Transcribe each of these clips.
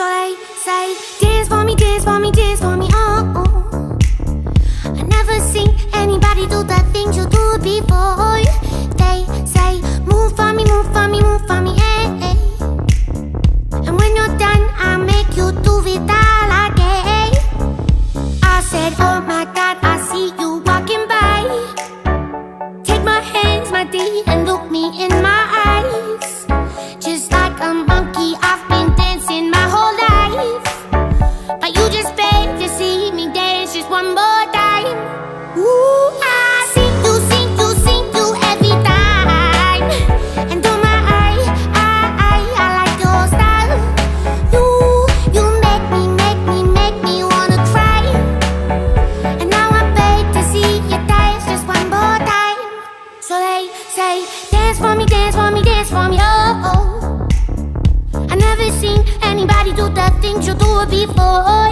So they say, dance for me, dance for me, dance for me, oh, oh. I never seen anybody do the things you do before. They say, move for me, move for me, move for me, hey, hey. And when you're done, I make you do it all again. I said, oh my God, I see you walking by. Take my hands, my D, and look me in my seen anybody do the things you do it before.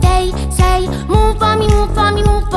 They say, move for me, move for me, move for me.